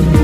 you.